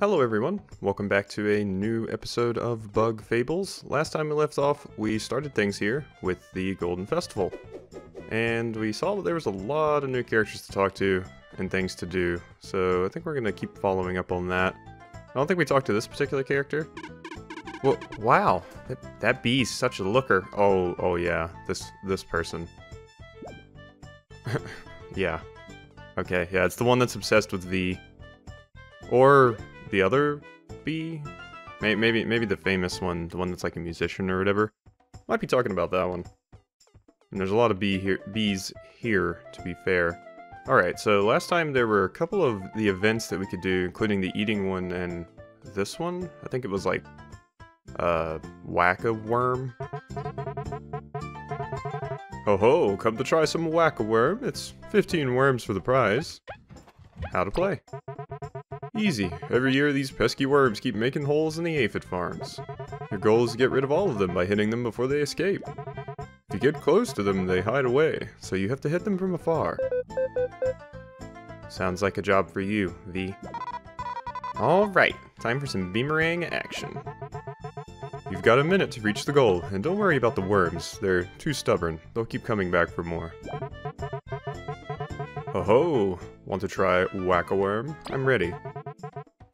Hello everyone, welcome back to a new episode of Bug Fables. Last time we left off, we started things here with the Golden Festival. And we saw that there was a lot of new characters to talk to and things to do, so I think we're going to keep following up on that. I don't think we talked to this particular character. Well, wow, that, that bee's such a looker. Oh, oh yeah, this, this person. yeah. Okay, yeah, it's the one that's obsessed with Vi. Or the other bee? Maybe, maybe the famous one, the one that's like a musician or whatever. Might be talking about that one. And there's a lot of bee here, bees here, to be fair. Alright, so last time there were a couple of the events that we could do, including the eating one and this one. I think it was like, uh, whack-a-worm. Ho ho, come to try some whack-a-worm. It's 15 worms for the prize. How to play. Easy. Every year these pesky worms keep making holes in the aphid farms. Your goal is to get rid of all of them by hitting them before they escape. If you get close to them, they hide away, so you have to hit them from afar. Sounds like a job for you, Vi. Alright, time for some Beemerang action. You've got a minute to reach the goal, and don't worry about the worms. They're too stubborn. They'll keep coming back for more. Ho ho! Want to try Whack-A-Worm? I'm ready.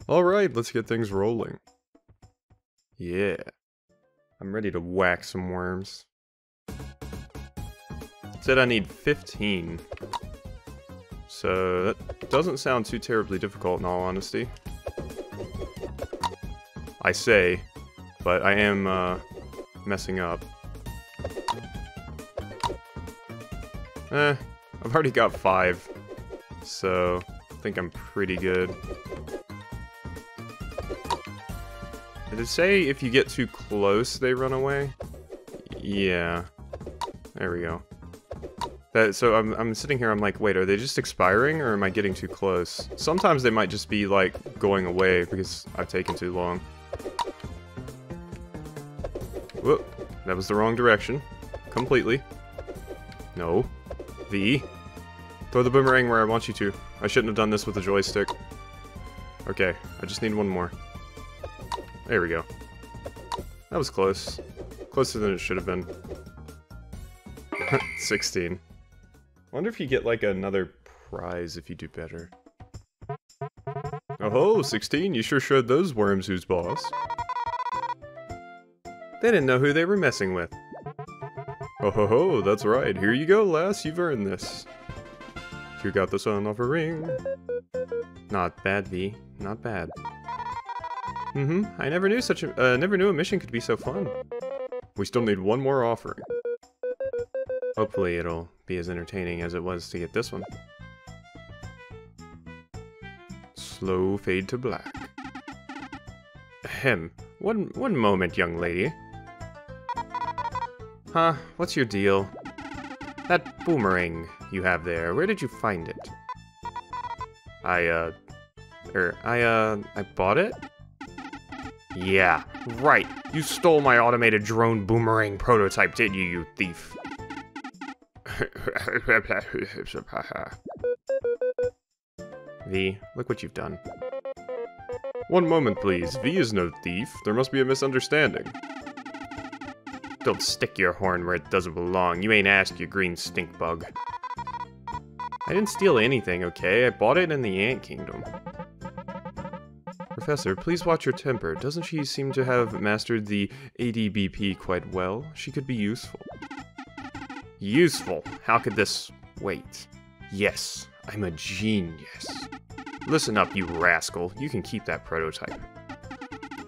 Alright, let's get things rolling. Yeah. I'm ready to whack some worms. Said I need 15. So that doesn't sound too terribly difficult in all honesty. I say, but I am uh, messing up. Eh, I've already got five, so I think I'm pretty good. Did it say if you get too close, they run away? Yeah. There we go. That, so I'm, I'm sitting here, I'm like, wait, are they just expiring, or am I getting too close? Sometimes they might just be, like, going away because I've taken too long. Whoop, that was the wrong direction. Completely. No. Vi. Throw the boomerang where I want you to. I shouldn't have done this with the joystick. Okay, I just need one more. There we go. That was close. Closer than it should have been. 16. Wonder if you get like another prize if you do better. Oh ho, 16, you sure showed those worms who's boss. They didn't know who they were messing with. Oh ho ho, that's right. Here you go, lass. You've earned this. You got the Sun Offering. Not bad, Vi. Not bad. Mm-hmm. I never knew such a uh, never knew a mission could be so fun. We still need one more offering. Hopefully it'll be as entertaining as it was to get this one. Slow fade to black. Ahem. One one moment, young lady. Huh? What's your deal? That boomerang you have there, where did you find it? I, uh... Er, I, uh... I bought it? Yeah, right. You stole my automated drone boomerang prototype, didn't you, you thief? Vi, look what you've done. One moment, please. Vi is no thief. There must be a misunderstanding. Don't stick your horn where it doesn't belong. You ain't asked, you green stink bug. I didn't steal anything, okay? I bought it in the Ant Kingdom. Professor, please watch your temper. Doesn't she seem to have mastered the ADBP quite well? She could be useful. Useful? How could this... Wait. Yes, I'm a genius. Listen up, you rascal. You can keep that prototype.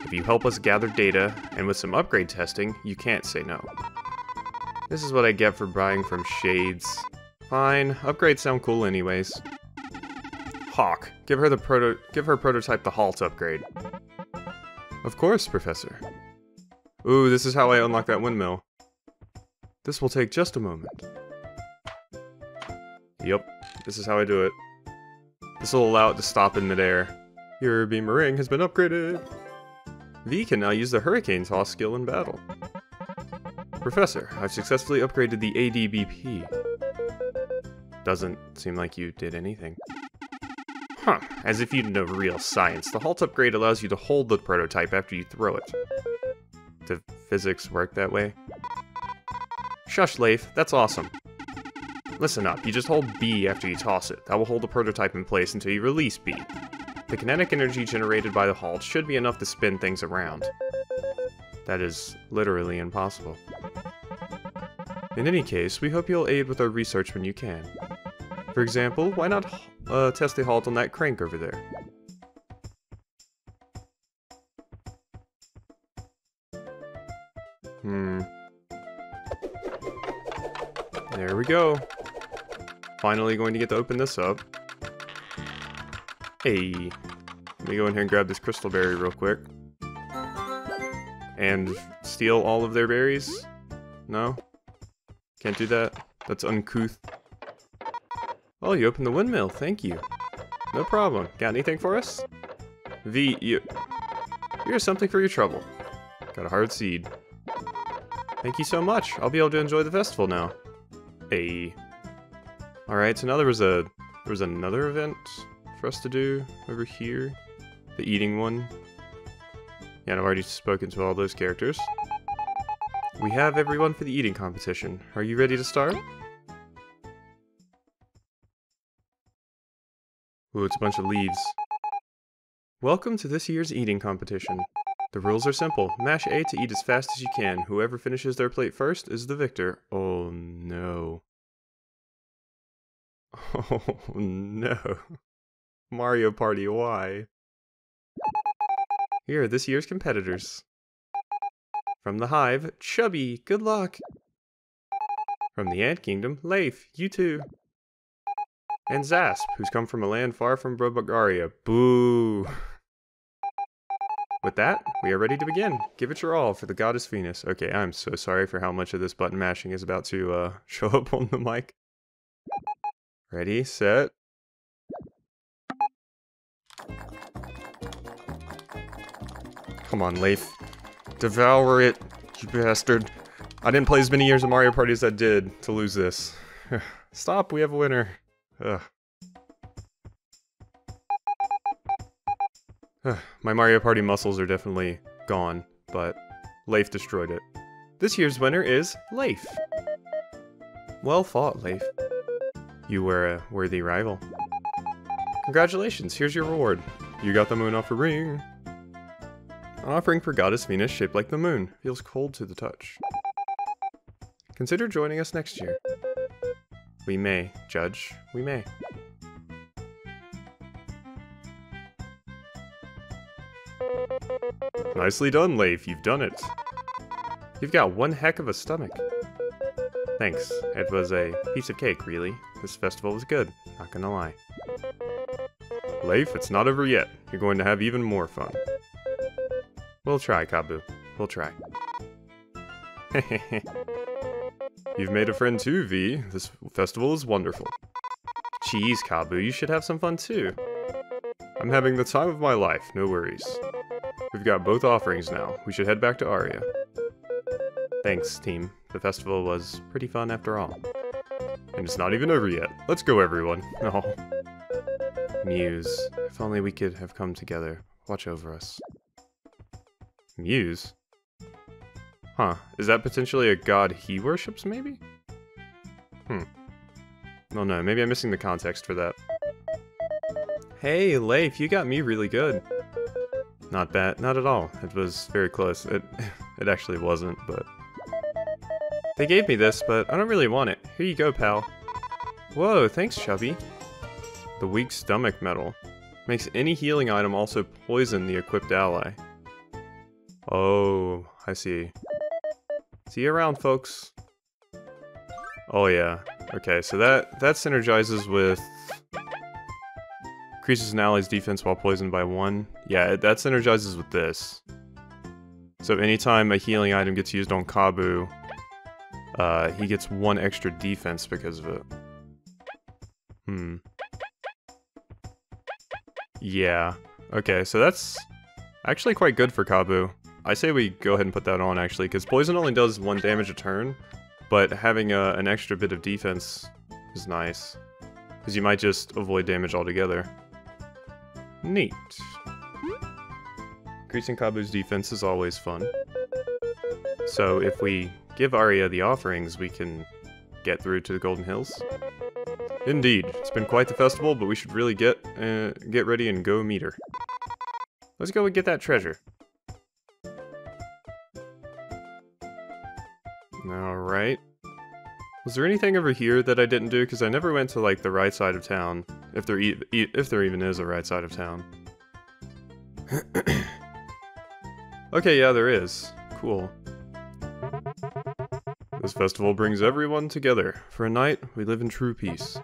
If you help us gather data, and with some upgrade testing, you can't say no. This is what I get for buying from Shades. Fine, upgrades sound cool anyways. Hawk, give her the proto- give her prototype the halt upgrade. Of course, Professor. Ooh, this is how I unlock that windmill. This will take just a moment. Yep, this is how I do it. This will allow it to stop in midair. Your Beemerang has been upgraded. Vi can now use the Hurricane Toss skill in battle. Professor, I've successfully upgraded the ADBP. Doesn't seem like you did anything. Huh, as if you know real science. The halt upgrade allows you to hold the prototype after you throw it. Do physics work that way? Shush, Leif, that's awesome. Listen up, you just hold B after you toss it. That will hold the prototype in place until you release B. The kinetic energy generated by the halt should be enough to spin things around. That is literally impossible. In any case, we hope you'll aid with our research when you can. For example, why not uh, test the halt on that crank over there? Hmm. There we go. Finally going to get to open this up. Hey. Let me go in here and grab this crystal berry real quick. And steal all of their berries? No? Can't do that? That's uncouth. Oh, you opened the windmill. Thank you. No problem. Got anything for us? V, you... Here's something for your trouble. Got a hard seed. Thank you so much. I'll be able to enjoy the festival now. Hey. Alright, so now there was a... There was another event for us to do over here. The eating one. Yeah, I've already spoken to all those characters. We have everyone for the eating competition. Are you ready to start? Ooh, it's a bunch of leaves. Welcome to this year's eating competition. The rules are simple. Mash A to eat as fast as you can. Whoever finishes their plate first is the victor. Oh no. Oh no. Mario Party, why? Here are this year's competitors. From the Hive, Chubby, good luck! From the Ant Kingdom, Leif, you too! And Zasp, who's come from a land far from Bugaria. Boo! With that, we are ready to begin. Give it your all for the goddess Venus. Okay, I'm so sorry for how much of this button mashing is about to uh, show up on the mic. Ready, set. Come on, Leif. Devour it, you bastard. I didn't play as many years of Mario Party as I did to lose this. Stop, we have a winner. Ugh. My Mario Party muscles are definitely gone, but Leif destroyed it. This year's winner is Leif. Well fought, Leif. You were a worthy rival. Congratulations, here's your reward. You got the Moon Offering. An offering for Goddess Venus shaped like the moon. Feels cold to the touch. Consider joining us next year. We may, Judge. We may. Nicely done, Leif. You've done it. You've got one heck of a stomach. Thanks. It was a piece of cake, really. This festival was good, not gonna lie. Leif, it's not over yet. You're going to have even more fun. We'll try, Kabbu. We'll try. You've made a friend too, Vi. This festival is wonderful. Jeez, Kabbu, you should have some fun too. I'm having the time of my life, no worries. We've got both offerings now. We should head back to Aria. Thanks, team. The festival was pretty fun after all. And it's not even over yet. Let's go, everyone. Oh. Muse. If only we could have come together. Watch over us. Muse? Huh. Is that potentially a god he worships, maybe? Hmm. Oh no, maybe I'm missing the context for that. Hey, Leif, you got me really good. Not bad, not at all. It was very close. It, it actually wasn't, but... They gave me this, but I don't really want it. Here you go, pal. Whoa, thanks, Chubby. The weak stomach medal. Makes any healing item also poison the equipped ally. Oh, I see. See you around, folks. Oh yeah. Okay, so that that synergizes with increases an ally's defense while poisoned by one. Yeah, that synergizes with this. So anytime a healing item gets used on Kabbu, uh, he gets one extra defense because of it. Hmm. Yeah. Okay, so that's actually quite good for Kabbu. I say we go ahead and put that on, actually, because Poison only does one damage a turn, but having a, an extra bit of defense is nice. Because you might just avoid damage altogether. Neat. Increasing Kabbu's defense is always fun. So if we give Aria the offerings, we can get through to the Golden Hills. Indeed, it's been quite the festival, but we should really get uh, get ready and go meet her. Let's go and get that treasure. Alright. Was there anything over here that I didn't do? Because I never went to, like, the right side of town. If there, e e if there even is a right side of town. okay, yeah, there is. Cool. This festival brings everyone together. For a night, we live in true peace.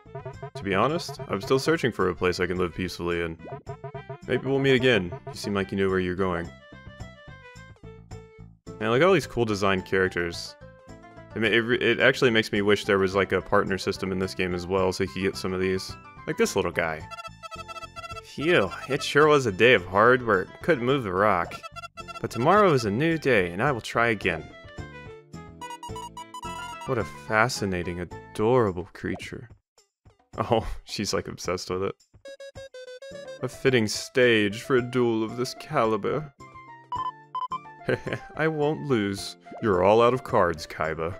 To be honest, I'm still searching for a place I can live peacefully in. Maybe we'll meet again. You seem like you know where you're going. Man, look at all these cool designed characters. It, it, it actually makes me wish there was like a partner system in this game as well so you could get some of these. Like this little guy. Phew, it sure was a day of hard work. Couldn't move the rock. But tomorrow is a new day, and I will try again. What a fascinating, adorable creature. Oh, she's like obsessed with it. A fitting stage for a duel of this caliber. I won't lose. You're all out of cards, Kaiba.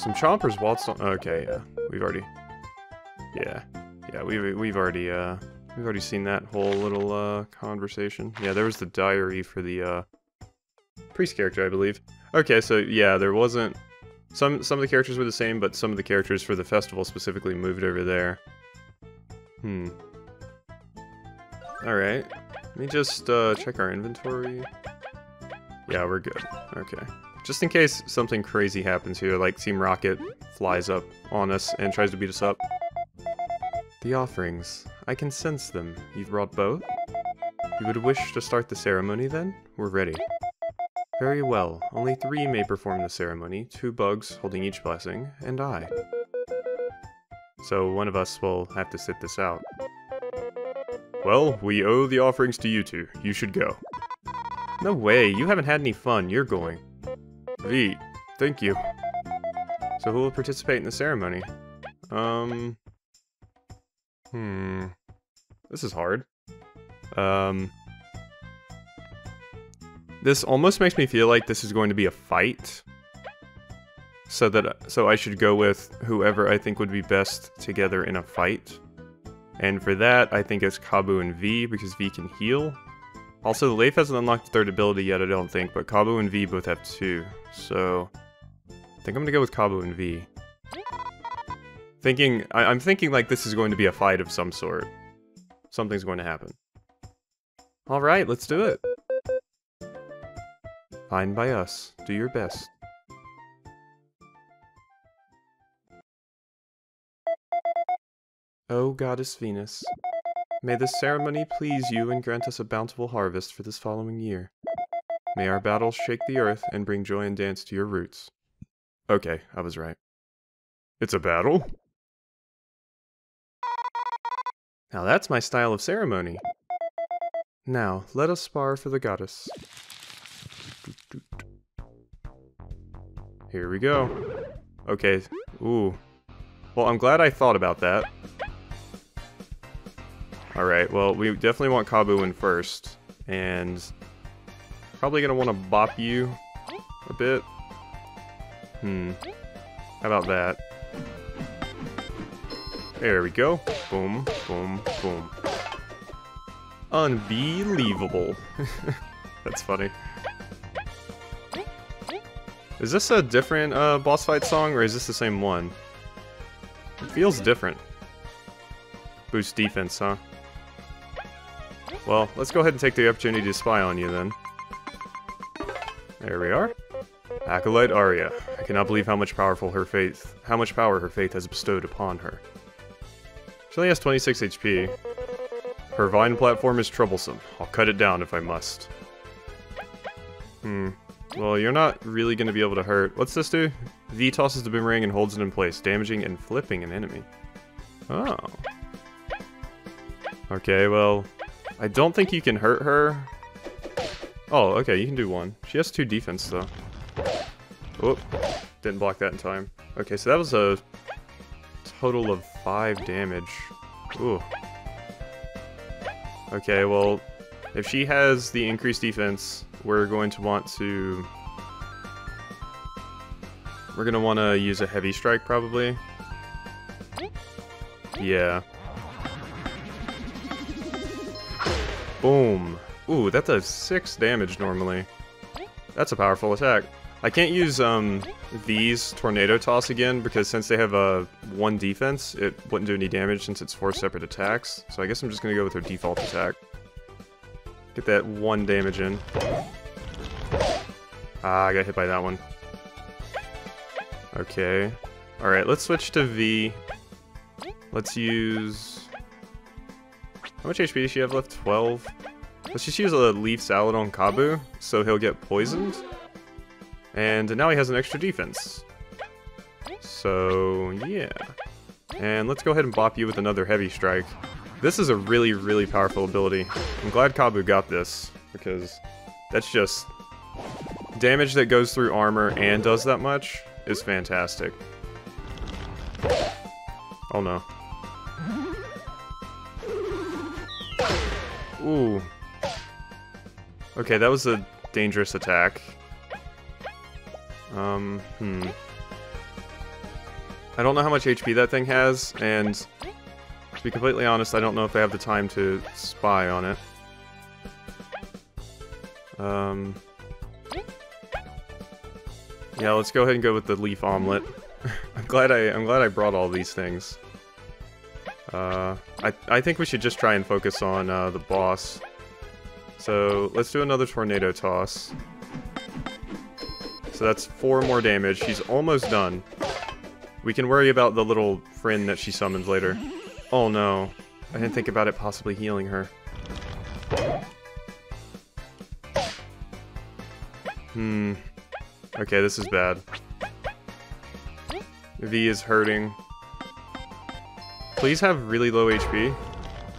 Some chompers waltz on- okay, yeah. We've already- Yeah. Yeah, we've, we've already, uh... We've already seen that whole little, uh, conversation. Yeah, there was the diary for the, uh... Priest character, I believe. Okay, so, yeah, there wasn't... Some, some of the characters were the same, but some of the characters for the festival specifically moved over there. Hmm. Alright. Let me just uh, check our inventory. Yeah, we're good. Okay. Just in case something crazy happens here, like Team Rocket flies up on us and tries to beat us up. The offerings. I can sense them. You've brought both? You would wish to start the ceremony then? We're ready. Very well. Only three may perform the ceremony, two bugs holding each blessing, and I. So one of us will have to sit this out. Well, we owe the offerings to you two. You should go. No way, you haven't had any fun. You're going. Vi, thank you. So who will participate in the ceremony? Um... Hmm... This is hard. Um... This almost makes me feel like this is going to be a fight. So that so I should go with whoever I think would be best together in a fight. And for that, I think it's Kabbu and Vi, because Vi can heal. Also, Leif hasn't unlocked the third ability yet, I don't think, but Kabbu and Vi both have two, so... I think I'm gonna go with Kabbu and Vi. Thinking, I, I'm thinking like this is going to be a fight of some sort. Something's going to happen. Alright, let's do it. Fine by us. Do your best. O Goddess Venus, may this ceremony please you and grant us a bountiful harvest for this following year. May our battles shake the earth and bring joy and dance to your roots. Okay, I was right. It's a battle? Now that's my style of ceremony. Now, let us spar for the goddess. Here we go. Okay, ooh. Well, I'm glad I thought about that. Alright, well, we definitely want Kabbu in first. And probably gonna want to bop you a bit. Hmm. How about that? There we go. Boom, boom, boom. Unbelievable. That's funny. Is this a different uh, boss fight song, or is this the same one? It feels different. Boost defense, huh? Well, let's go ahead and take the opportunity to spy on you then. There we are. Acolyte Aria. I cannot believe how much powerful her faith, how much power her faith has bestowed upon her. She only has 26 HP. Her vine platform is troublesome. I'll cut it down if I must. Hmm. Well, you're not really going to be able to hurt. What's this do? Vi tosses the boomerang and holds it in place, damaging and flipping an enemy. Oh. Okay, well, I don't think you can hurt her. Oh, okay, you can do one. She has two defense, though. Oh, didn't block that in time. Okay, so that was a total of five damage. Ooh. Okay, well, if she has the increased defense, we're going to want to... We're going to want to use a heavy strike, probably. Yeah. Boom. Ooh, that does 6 damage normally. That's a powerful attack. I can't use um, these Tornado Toss again because since they have a uh, 1 defense, it wouldn't do any damage since it's 4 separate attacks. So I guess I'm just going to go with their default attack. Get that 1 damage in. Ah, I got hit by that one. Okay. Alright, let's switch to Vi. Let's use... How much HP does she have left? 12? Let's just use a leaf salad on Kabbu, so he'll get poisoned. And now he has an extra defense. So, yeah. And let's go ahead and bop you with another heavy strike. This is a really, really powerful ability. I'm glad Kabbu got this, because that's just... Damage that goes through armor and does that much is fantastic. Oh no. Ooh. Okay, that was a dangerous attack. Um, hmm. I don't know how much HP that thing has, and to be completely honest, I don't know if I have the time to spy on it. Um... Yeah, let's go ahead and go with the leaf omelet. I'm glad I I'm glad I brought all these things. Uh, I I think we should just try and focus on uh, the boss. So let's do another tornado toss. So that's four more damage. She's almost done. We can worry about the little friend that she summons later. Oh no. I didn't think about it possibly healing her. Hmm. Okay, this is bad. Vi is hurting. Please have really low HP.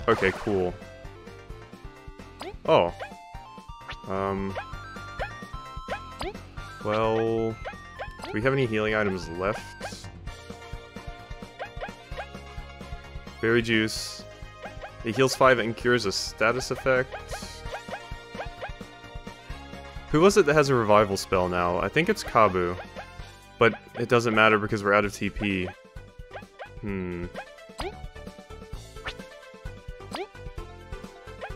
Okay, cool. Oh. Um... Well... Do we have any healing items left? Berry Juice. It heals 5 and cures a status effect. Who was it that has a revival spell now? I think it's Kabbu. But it doesn't matter because we're out of TP. Hmm.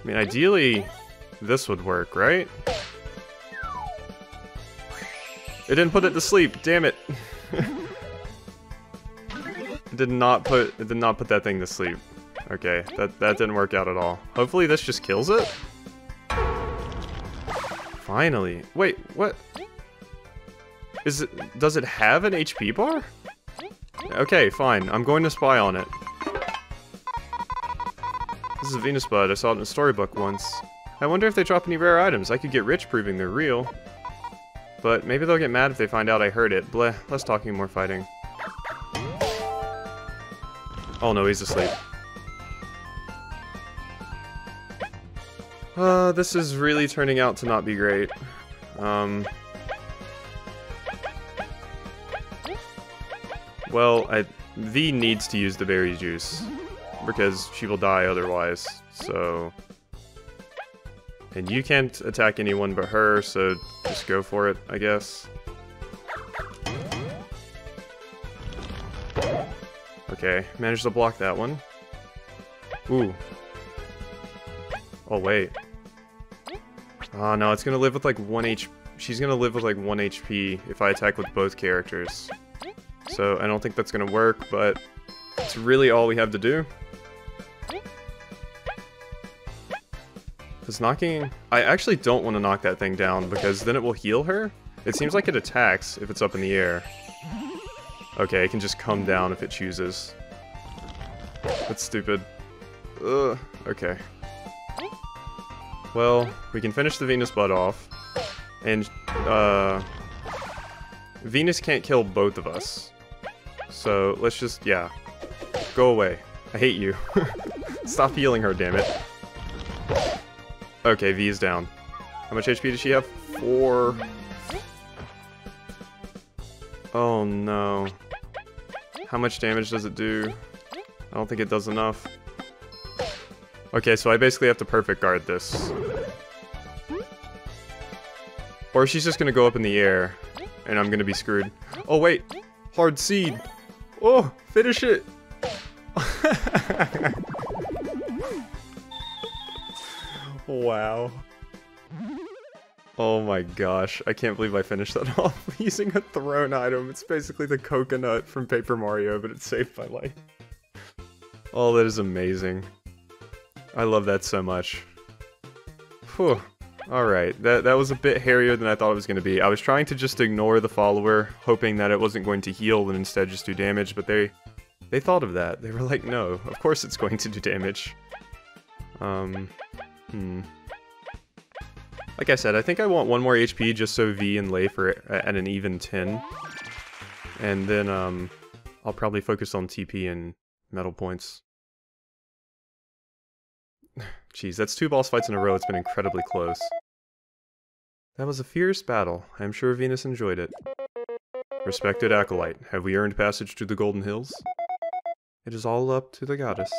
I mean, ideally, this would work, right? It didn't put it to sleep, damn it. it did not put it did not put that thing to sleep. Okay, that that didn't work out at all. Hopefully this just kills it. Finally. Wait, what? Is it does it have an HP bar? Okay, fine. I'm going to spy on it. This is a Venus Bud. I saw it in a storybook once. I wonder if they drop any rare items. I could get rich proving they're real. But maybe they'll get mad if they find out I heard it. Bleh, less talking, more fighting. Oh no, he's asleep. Uh, this is really turning out to not be great. Um... Well, I, Vi needs to use the berry juice, because she will die otherwise, so... And you can't attack anyone but her, so just go for it, I guess. Okay, managed to block that one. Ooh. Oh, wait. Oh, no, it's gonna live with like 1 H... She's gonna live with like 1 HP if I attack with both characters. So, I don't think that's gonna work, but it's really all we have to do. Does knocking... I actually don't want to knock that thing down, because then it will heal her. It seems like it attacks if it's up in the air. Okay, it can just come down if it chooses. That's stupid. Ugh, okay. Well, we can finish the Venus Bud off. And, uh... Venus can't kill both of us. So, let's just, yeah. Go away. I hate you. Stop healing her, damn it. Okay, Vi is down. How much HP does she have? Four. Oh no. How much damage does it do? I don't think it does enough. Okay, so I basically have to perfect guard this. Or she's just gonna go up in the air, and I'm gonna be screwed. Oh wait, hard seed. Oh, finish it. wow. Oh my gosh, I can't believe I finished that off using a thrown item. It's basically the coconut from Paper Mario, but it saved my life. Oh, that is amazing. I love that so much. Whew. Alright, that, that was a bit hairier than I thought it was going to be. I was trying to just ignore the follower, hoping that it wasn't going to heal and instead just do damage, but they they thought of that. They were like, no, of course it's going to do damage. Um, hmm. Like I said, I think I want one more HP just so Vi and Leif are at an even 10. And then um, I'll probably focus on TP and medal points. Jeez, that's two boss fights in a row. It's been incredibly close. That was a fierce battle. I'm sure Venus enjoyed it. Respected Acolyte, have we earned passage to the Golden Hills? It is all up to the goddess.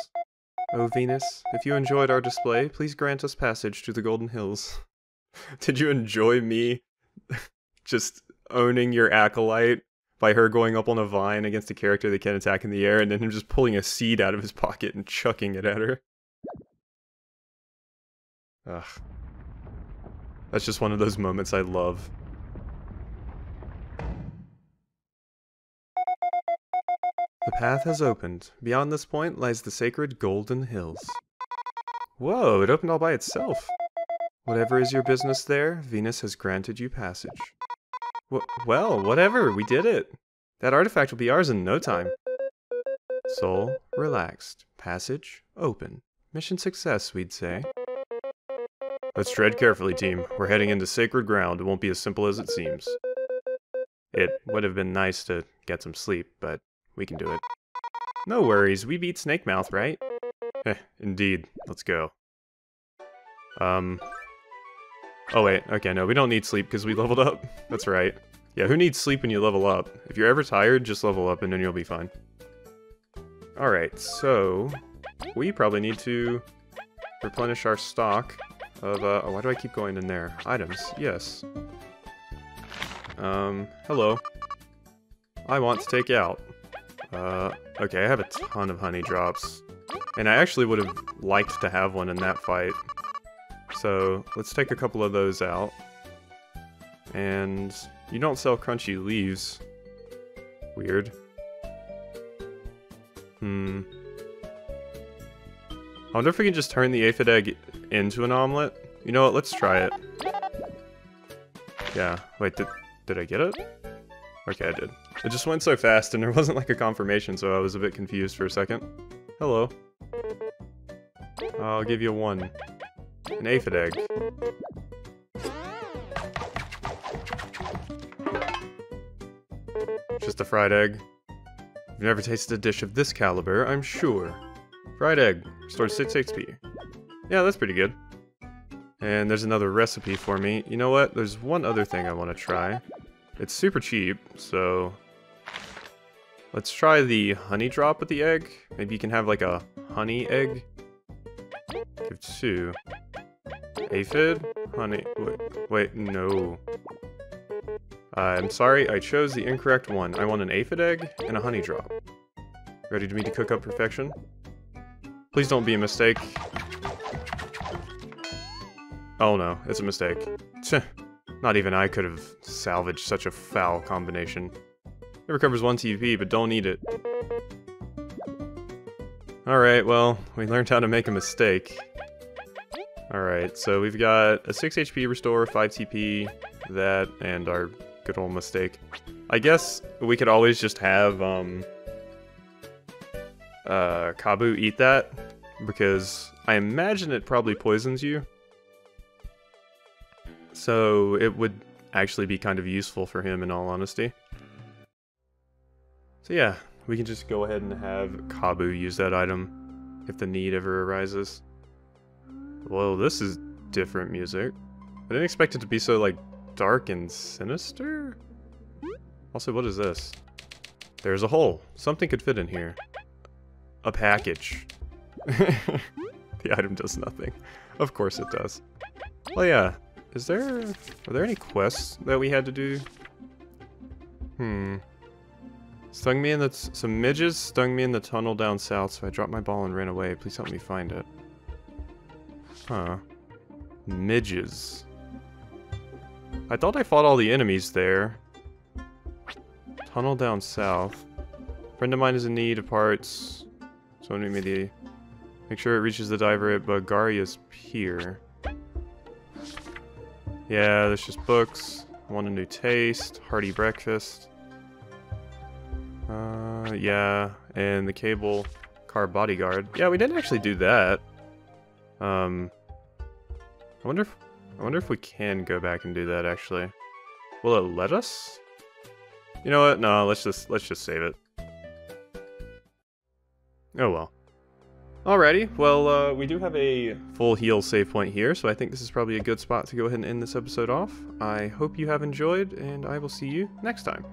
Oh Venus, if you enjoyed our display, please grant us passage to the Golden Hills. Did you enjoy me just owning your acolyte by her going up on a vine against a character that can attack in the air and then him just pulling a seed out of his pocket and chucking it at her? Ugh. That's just one of those moments I love. Path has opened. Beyond this point lies the sacred Golden Hills. Whoa, it opened all by itself. Whatever is your business there, Venus has granted you passage. Well, whatever, we did it. That artifact will be ours in no time. Soul, relaxed. Passage, open. Mission success, we'd say. Let's tread carefully, team. We're heading into sacred ground. It won't be as simple as it seems. It would have been nice to get some sleep, but we can do it. No worries, we beat Snake Mouth, right? Eh, indeed. Let's go. Um, Oh wait, okay, no, we don't need sleep because we leveled up. That's right. Yeah, who needs sleep when you level up? If you're ever tired, just level up and then you'll be fine. Alright, so... We probably need to replenish our stock of, uh, oh, why do I keep going in there? Items, yes. Um, hello. I want to take out. Uh, okay, I have a ton of honey drops. And I actually would have liked to have one in that fight, so let's take a couple of those out. And you don't sell crunchy leaves. Weird. Hmm. I wonder if we can just turn the aphid egg into an omelet. You know what, let's try it. Yeah, wait, did, did I get it? Okay, I did. It just went so fast and there wasn't like a confirmation, so I was a bit confused for a second. Hello. I'll give you one. An aphid egg. Just a fried egg. You've never tasted a dish of this caliber, I'm sure. Fried egg. Restores 6 HP. Yeah, that's pretty good. And there's another recipe for me. You know what? There's one other thing I want to try. It's super cheap, so... Let's try the honey drop with the egg. Maybe you can have like a honey egg. Give two. Aphid? Honey. Wait, wait no. Uh, I'm sorry, I chose the incorrect one. I want an aphid egg and a honey drop. Ready to me to cook up perfection? Please don't be a mistake. Oh no, it's a mistake. Not even I could have salvaged such a foul combination. It recovers 1 TP, but don't eat it. Alright, well, we learned how to make a mistake. Alright, so we've got a 6 HP restore, 5 TP, that, and our good old mistake. I guess we could always just have, um, uh, Kabbu eat that, because I imagine it probably poisons you. So it would actually be kind of useful for him in all honesty. So yeah, we can just go ahead and have Kabbu use that item if the need ever arises. Well, this is different music. I didn't expect it to be so, like, dark and sinister? Also, what is this? There's a hole. Something could fit in here. A package. the item does nothing. Of course it does. Well, yeah. Is there... Are there any quests that we had to do? Hmm. Stung me in the... Some midges stung me in the tunnel down south, so I dropped my ball and ran away. Please help me find it. Huh. Midges. I thought I fought all the enemies there. Tunnel down south. Friend of mine is in need of parts. Someone me the... Make sure it reaches the diver at Bugaria's pier. Yeah, there's just books. Want a new taste. Hearty breakfast. Uh, yeah, and the cable car bodyguard. Yeah, we didn't actually do that. Um, I wonder if I wonder if we can go back and do that actually. Will it let us? You know what? No, let's just let's just save it. Oh well. Alrighty, well, uh, we do have a full heal save point here, so I think this is probably a good spot to go ahead and end this episode off. I hope you have enjoyed, and I will see you next time.